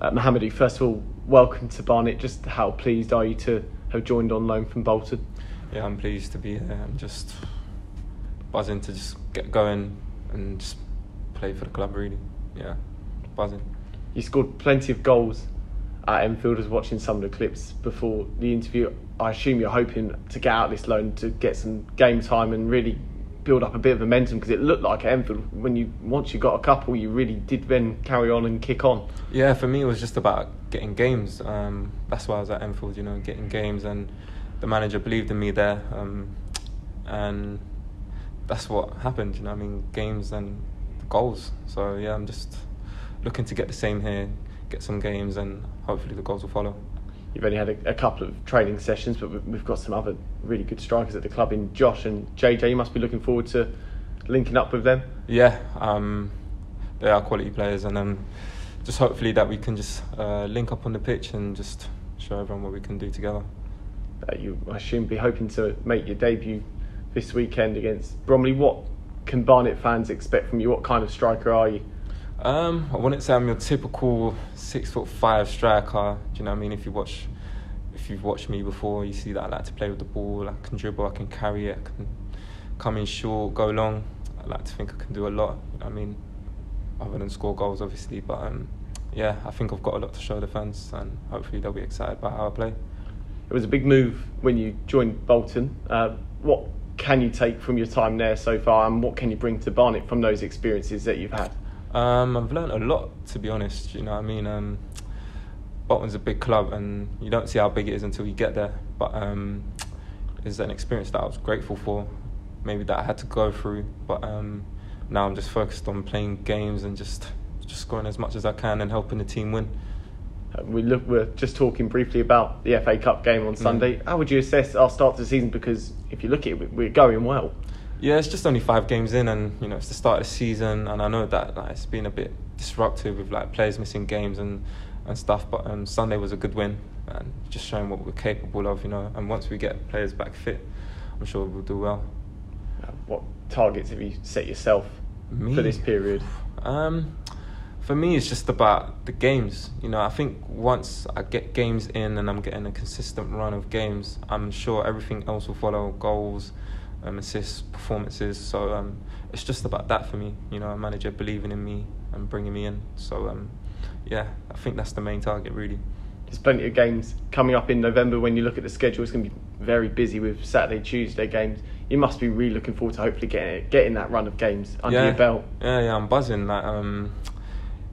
Uh, first of all, welcome to Barnet. Just how pleased are you to have joined on loan from Bolton? Yeah, I'm pleased to be here. I'm just buzzing to just get going and just play for the club, really. Yeah, buzzing. You scored plenty of goals at Enfield. I was watching some of the clips before the interview. I assume you're hoping to get out this loan to get some game time and really build up a bit of momentum because it looked like at Enfield when you once you got a couple, you really did then carry on and kick on. Yeah, for me it was just about getting games. Um, that's why I was at Enfield, you know, getting games, and the manager believed in me there, um, and that's what happened. You know, I mean, games and goals. So yeah, I'm just looking to get the same here, get some games, and hopefully the goals will follow. You've only had a, a couple of training sessions, but we've got some other really good strikers at the club in Josh and JJ. You must be looking forward to linking up with them. Yeah, um, they are quality players, and um, just hopefully that we can just uh, link up on the pitch and just show everyone what we can do together. Uh, you, I assume, be hoping to make your debut this weekend against Bromley. What can Barnet fans expect from you? What kind of striker are you? Um, I wouldn't say I'm your typical six foot five striker. Do you know what I mean? If you watch, if you've watched me before, you see that I like to play with the ball. I can dribble, I can carry it, I can come in short, go long. I like to think I can do a lot. I mean, other than score goals, obviously. But um, yeah, I think I've got a lot to show the fans, and hopefully they'll be excited by how I play. It was a big move when you joined Bolton. Uh, what can you take from your time there so far, and what can you bring to Barnet from those experiences that you've had? Um, I've learned a lot, to be honest. You know, I mean, um, Bolton's a big club, and you don't see how big it is until you get there. But um, it's an experience that I was grateful for. Maybe that I had to go through, but um, now I'm just focused on playing games and just just scoring as much as I can and helping the team win. Uh, we look, we're just talking briefly about the FA Cup game on mm. Sunday. Mm. How would you assess our start to the season? Because if you look at it, we're going well. Yeah, it's just only five games in, and you know it's the start of the season, and I know that like, it's been a bit disruptive with like players missing games and and stuff. But um, Sunday was a good win, and just showing what we're capable of, you know. And once we get players back fit, I'm sure we'll do well. Uh, what targets have you set yourself me? for this period? Um, for me, it's just about the games. You know, I think once I get games in and I'm getting a consistent run of games, I'm sure everything else will follow. Goals um, assists, performances. So um, it's just about that for me. You know, a manager believing in me and bringing me in. So um, yeah, I think that's the main target really. There's plenty of games coming up in November. When you look at the schedule, it's going to be very busy with Saturday, Tuesday games. You must be really looking forward to hopefully getting getting that run of games under yeah, your belt. Yeah, yeah, I'm buzzing. Like, um,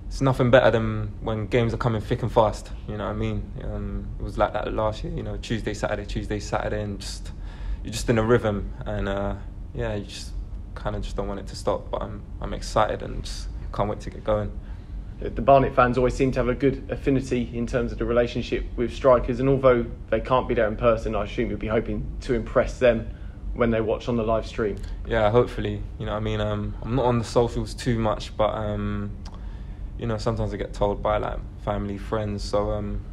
it's nothing better than when games are coming thick and fast. You know what I mean? Um, it was like that last year. You know, Tuesday, Saturday, Tuesday, Saturday, and just you're just in a rhythm, and uh, yeah, you just kind of just don't want it to stop. But I'm I'm excited and just can't wait to get going. The Barnet fans always seem to have a good affinity in terms of the relationship with strikers, and although they can't be there in person, I assume you'll be hoping to impress them when they watch on the live stream. Yeah, hopefully. You know, I mean, um, I'm not on the socials too much, but um, you know, sometimes I get told by like family, friends. So um,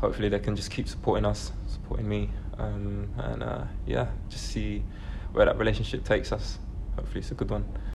hopefully they can just keep supporting us, supporting me, um, and uh, yeah, just see where that relationship takes us. Hopefully, it's a good one.